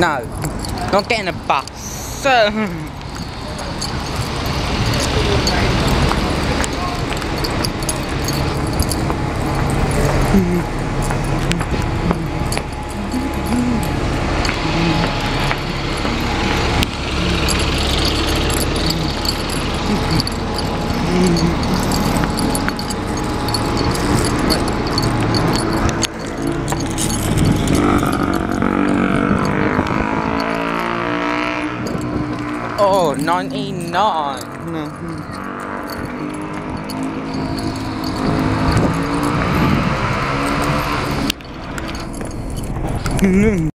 No, not getting a bus. Oh, 99. Hmm.